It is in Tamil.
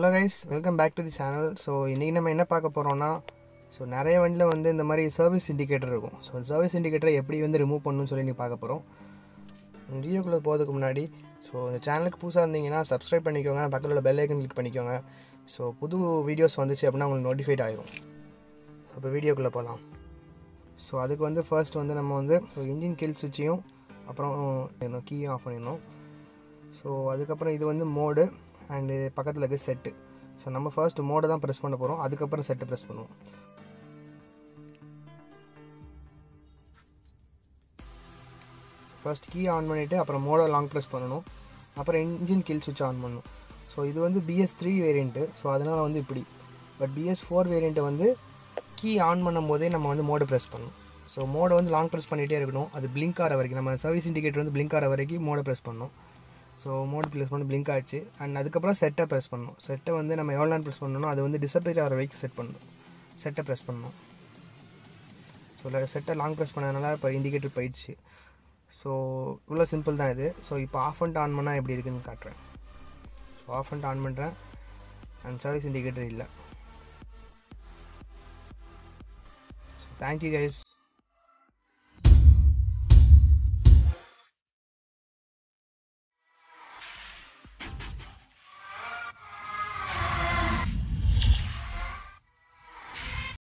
Hello guys welcome back to the channel so இன்றைக்கி நம்ம என்ன பார்க்க போகிறோம்னா ஸோ நிறைய வண்டியில் வந்து இந்த மாதிரி சர்வீஸ் இண்டிகேட்டர் இருக்கும். ஸோ சர்வீஸ் இண்டிகேட்டரை எப்படி வந்து ரிமூவ் பண்ணணும்னு சொல்லி நீ பார்க்க போகிறோம் வீடியோக்குள்ளே போகிறதுக்கு முன்னாடி ஸோ இந்த சேனலுக்கு புதுசாக இருந்தீங்கன்னா சப்ஸ்கிரைப் பண்ணிக்கோங்க. பக்கத்தில் உள்ள பெல் ஐக்கன் கிளிக் பண்ணிக்கோங்க. ஸோ புது வீடியோஸ் வந்துச்சு அப்படின்னா உங்களுக்கு நோட்டிஃபைட் ஆகிடும் அப்போ வீடியோக்குள்ளே போகலாம் ஸோ அதுக்கு வந்து ஃபர்ஸ்ட் வந்து நம்ம வந்து இன்ஜின் கில் சுவிட்சையும் அப்புறம் கீயும் ஆஃப் பண்ணிடணும். ஸோ அதுக்கப்புறம் இது வந்து மோடு அண்டு பக்கத்தில் இருக்குது செட்டு ஸோ நம்ம ஃபர்ஸ்ட் மோடை தான் ப்ரெஸ் பண்ண போகிறோம் அதுக்கப்புறம் செட்டை ப்ரெஸ் பண்ணுவோம். ஃபர்ஸ்ட் கீ ஆன் பண்ணிவிட்டு அப்புறம் மோடை லாங் ப்ரெஸ் பண்ணணும். அப்புறம் இன்ஜின் கில் சுவிட்ச் ஆன் பண்ணணும். ஸோ இது வந்து பிஎஸ் த்ரீ வேரியண்ட்டு ஸோ அதனால் வந்து இப்படி. பட் பிஎஸ் ஃபோர் வேரியண்ட்டை வந்து கீ ஆன் பண்ணும் போதே நம்ம வந்து மோடை ப்ரெஸ் பண்ணணும். ஸோ மோடை வந்து லாங் ப்ரெஸ் பண்ணிகிட்டே இருக்கணும். அது பிளிங்க் ஆகிற வரைக்கும். நம்ம சர்வீஸ் இண்டிகேட்டர் வந்து பிளிங்க் ஆகிற வரைக்கும் மோடை ப்ரெஸ் பண்ணணும். ஸோ மோட் ப்ளேஸ் பண்ணி பிளிங்க் ஆச்சு அண்ட் அதுக்கப்புறம் செட்டை ப்ரெஸ் பண்ணணும். செட்டை வந்து நம்ம எவ்வளோ நேரம் ப்ரெஸ் பண்ணணும் அது வந்து டிசப்பியர் ஆகிற வரைக்கும் செட் பண்ணணும். செட்டை ப்ரெஸ் பண்ணணும். ஸோ செட்டை லாங் ப்ரெஸ் பண்ணதுனால இப்போ இண்டிகேட்டர் போயிடுச்சு. ஸோ இவ்வளோ சிம்பிள் தான் இது. ஸோ இப்போ ஆஃப் அண்ட் ஆன் பண்ணால் எப்படி இருக்குதுன்னு காட்டுறேன். ஸோ ஆஃப் அண்ட் ஆன் பண்ணுறேன் அண்ட் சர்வீஸ் இண்டிகேட்டர் இல்லை. So thank you guys